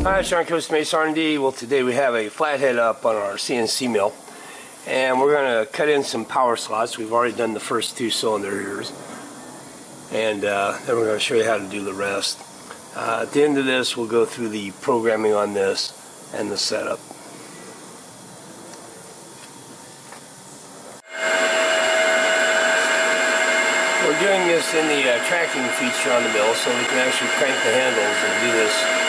Sean Costa Mesa R&D. Well, today we have a flathead up on our CNC mill, and we're going to cut in some power slots. We've already done the first two cylinder heaters, and uh, then we're going to show you how to do the rest. Uh, at the end of this, we'll go through the programming on this and the setup. We're doing this in the uh, tracking feature on the mill so we can actually crank the handles and do this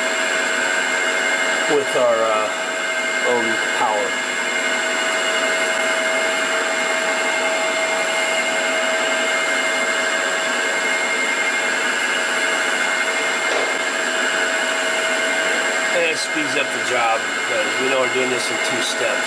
with our uh, own power. And it speeds up the job because we know we're doing this in two steps.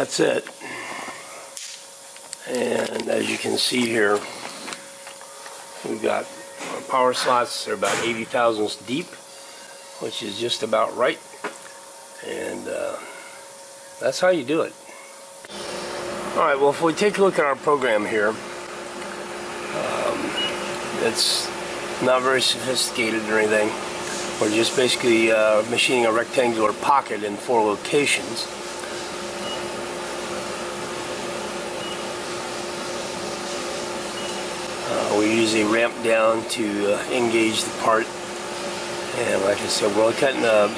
That's it. And as you can see here, we've got our power slots. They're about 80 thousandths deep, which is just about right. And uh, that's how you do it. All right, well, if we take a look at our program here, um, it's not very sophisticated or anything. We're just basically uh, machining a rectangular pocket in four locations. We a ramp down to uh, engage the part. And like I said, we're cutting a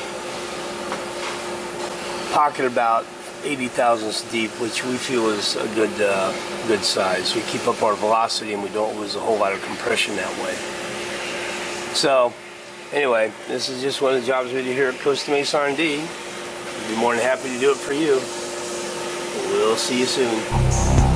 pocket about 80 thousandths deep, which we feel is a good uh, good size. We keep up our velocity and we don't lose a whole lot of compression that way. So, anyway, this is just one of the jobs we do here at Costa Mesa R&D. We'd be more than happy to do it for you. We'll see you soon.